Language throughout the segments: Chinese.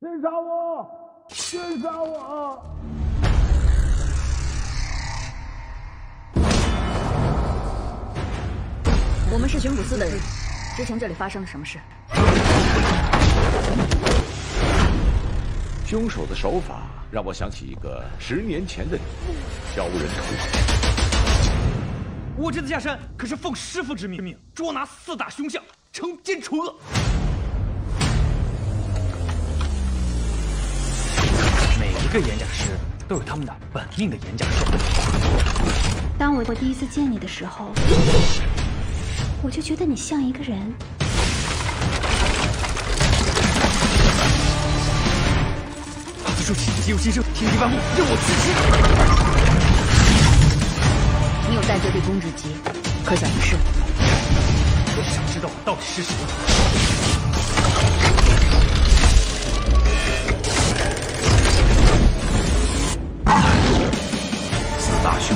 谁杀我？先杀我？我们是巡捕司的人，之前这里发生了什么事？凶手的手法让我想起一个十年前的小人图。我这次下山可是奉师傅之命，捉拿四大凶相，惩奸除恶。个演讲师都有他们的本命的演讲手。当我我第一次见你的时候，我就觉得你像一个人。法子竖起，急有新生，天地万物任我驱驰。你有带这对公之机，可想而知，我只想知道我到底是什么。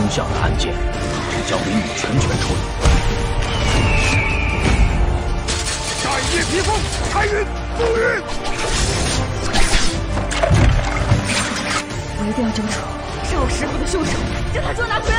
大凶相的案件，交给你全权处理。战夜披风，开云覆雨。我一定要揪出杀我师傅的凶手，将他捉拿归案。